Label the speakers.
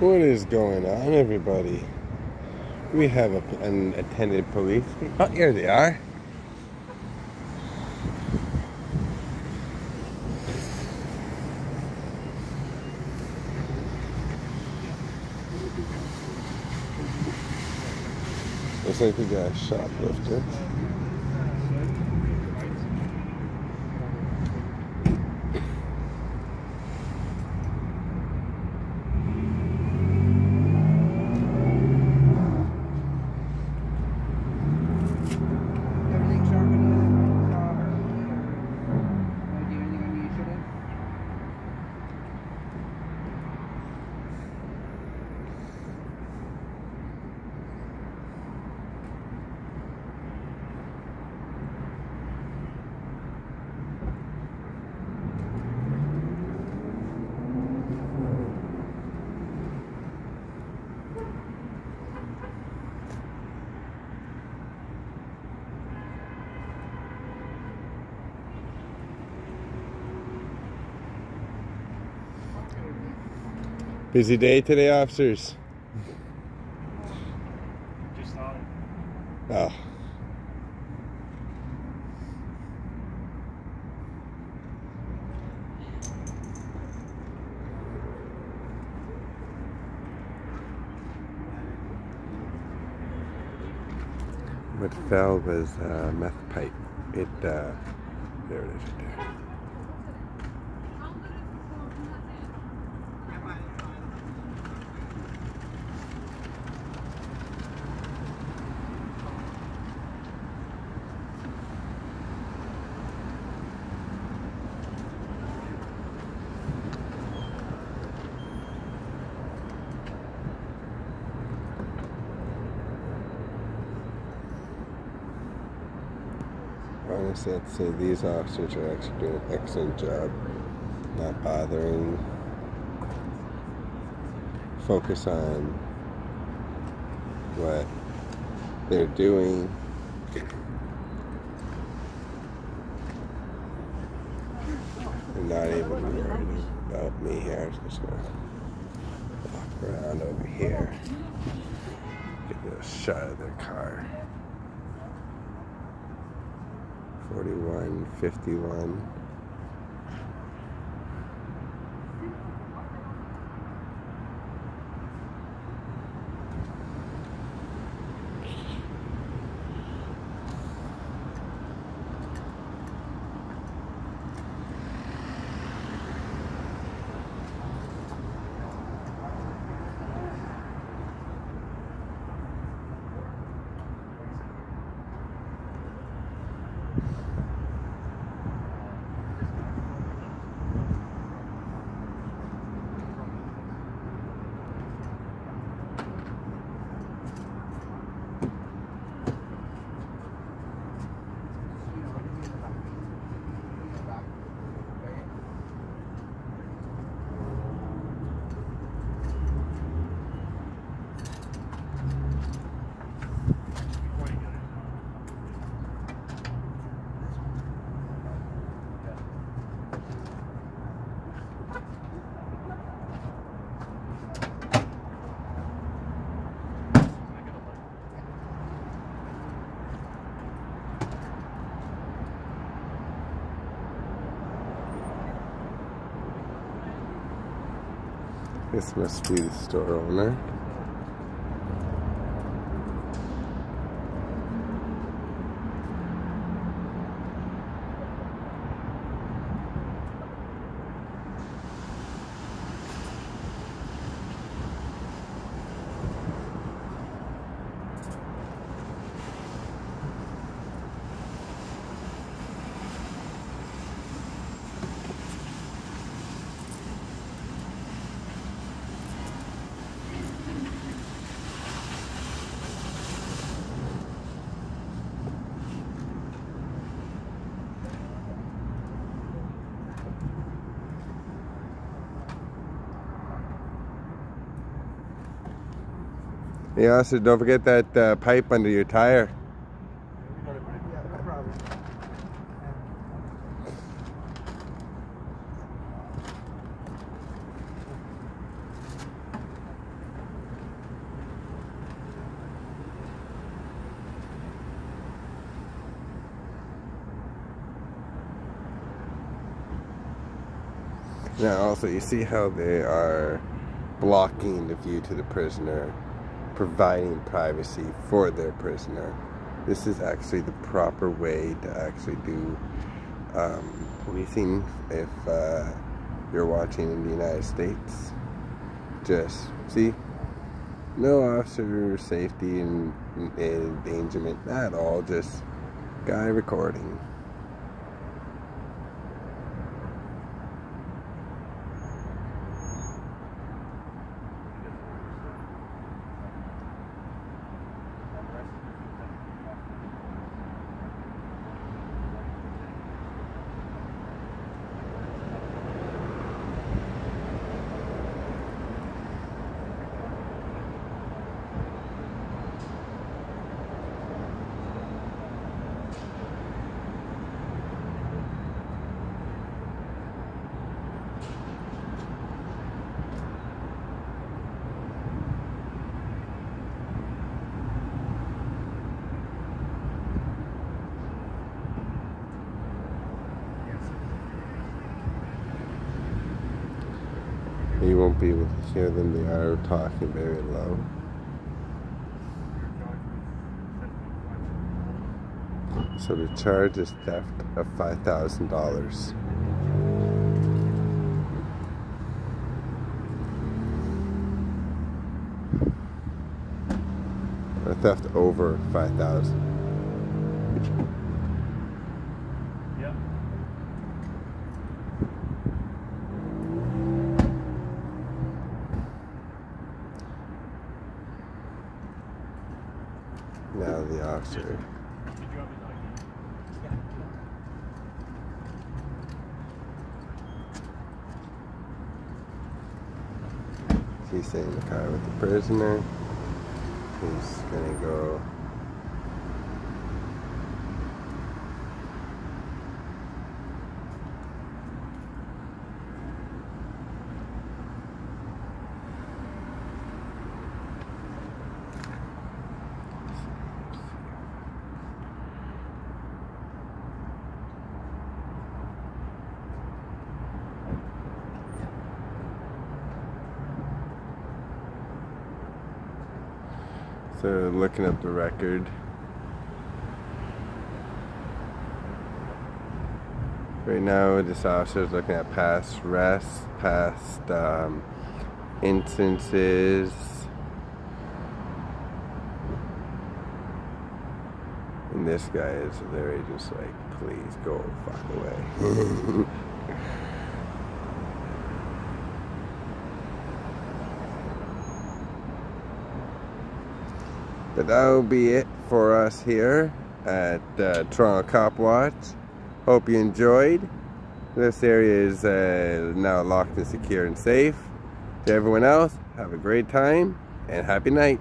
Speaker 1: What is going on, everybody? We have a, an attended police. Oh, here they are. Looks like we got a shoplifter.
Speaker 2: Everything sharp enough? Uh, or do anything unusual today?
Speaker 1: Busy day today, officers.
Speaker 3: Just started.
Speaker 1: Oh. What fell was a meth pipe. It, uh, there it is right there. Honestly, I'd say these officers are actually doing an excellent job not bothering. Focus on what they're doing. They're not able to about me here. I'm just gonna walk around over here. Get a shot of their car. 41, 51. This must be the store owner. Yeah, also don't forget that uh, pipe under your tire. Now also you see how they are blocking the view to the prisoner providing privacy for their prisoner. This is actually the proper way to actually do um, policing if uh, you're watching in the United States. Just see, no officer safety and, endangerment at all, just guy recording. You won't be able to hear them, they are talking very low. So the charge is theft of $5,000. Or theft over 5000 Now the officer. He's staying in the car with the prisoner. He's gonna go. So looking up the record. Right now, this officer is looking at past arrests, past um, instances. And this guy is very just like, please go fuck away. But that'll be it for us here at uh, Toronto Cop Watch. Hope you enjoyed. This area is uh, now locked and secure and safe. To everyone else, have a great time and happy night.